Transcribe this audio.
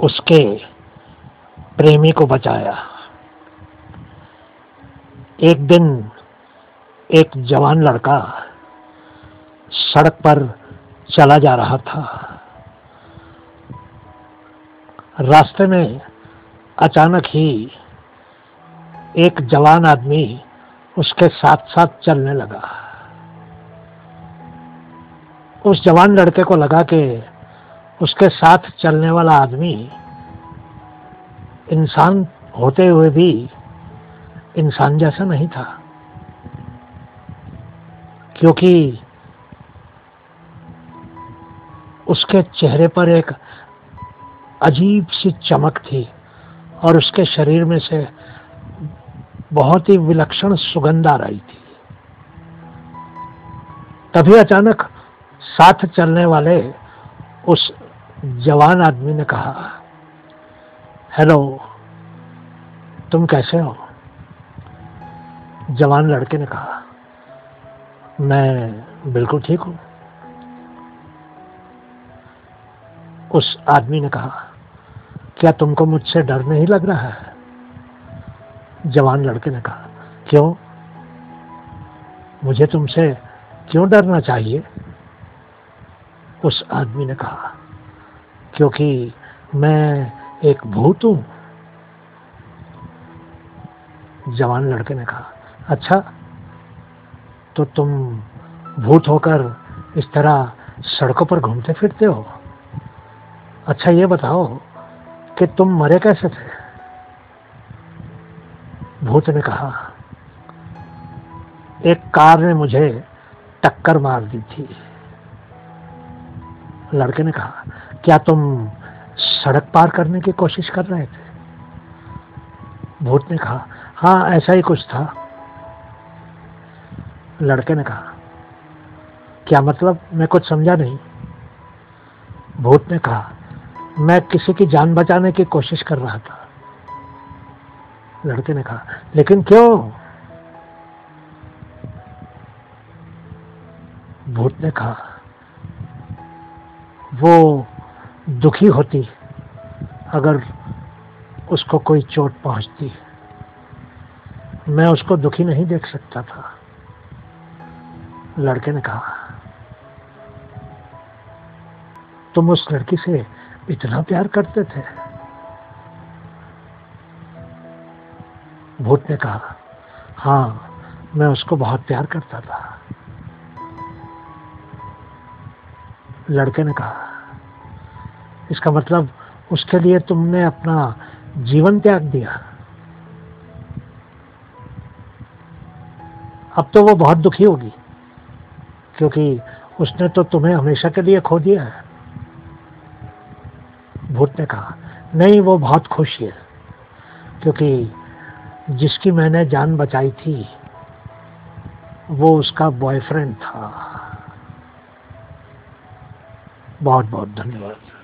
उसके प्रेमी को बचाया। एक दिन एक जवान लड़का सड़क पर चला जा रहा था। रास्ते में अचानक ही एक जवान आदमी उसके साथ साथ चलने लगा। उस जवान लड़के को लगा कि उसके साथ चलने वाला आदमी इंसान होते हुए भी इंसान जैसा नहीं था। क्योंकि उसके चेहरे पर एक अजीब सी चमक थी और उसके शरीर में से बहुत ही विलक्षण सुगंध आ रही थी। तभी अचानक साथ चलने वाले उस जवान आदमी ने कहा, हेलो, तुम कैसे हो? जवान लड़के ने कहा, मैं बिल्कुल ठीक हूँ। उस आदमी ने कहा, क्या तुमको मुझसे डर नहीं लग रहा है? जवान लड़के ने कहा, क्यों? मुझे तुमसे क्यों डरना चाहिए? उस आदमी ने कहा क्योंकि मैं एक भूत हूँ। जवान लड़के ने कहा अच्छा तो तुम भूत होकर इस तरह सड़कों पर घूमते फिरते हो? अच्छा ये बताओ कि तुम मरे कैसे थे? भूत ने कहा, एक कार ने मुझे टक्कर मार दी थी। लड़के ने कहा क्या तुम सड़क पार करने की कोशिश कर रहे थे? भूत ने कहा हाँ ऐसा ही कुछ था। लड़के ने कहा, क्या मतलब? मैं कुछ समझा नहीं। भूत ने कहा, मैं किसी की जान बचाने की कोशिश कर रहा था। लड़के ने कहा, लेकिन क्यों? भूत ने कहा, वो दुखी होती, अगर उसको कोई चोट पहुँचती। मैं उसको दुखी नहीं देख सकता था। लड़के ने कहा, तुम उस लड़की से इतना प्यार करते थे? भूत ने कहा हाँ मैं उसको बहुत प्यार करता था। लड़के ने कहा इसका मतलब उसके लिए तुमने अपना जीवन त्याग दिया। अब तो वो बहुत दुखी होगी, क्योंकि उसने तो तुम्हें हमेशा के लिए खो दिया है। भूत ने कहा, नहीं, वो बहुत खुश है, क्योंकि जिसकी मैंने जान बचाई थी, वो उसका बॉयफ्रेंड था। बहुत बहुत धन्यवाद।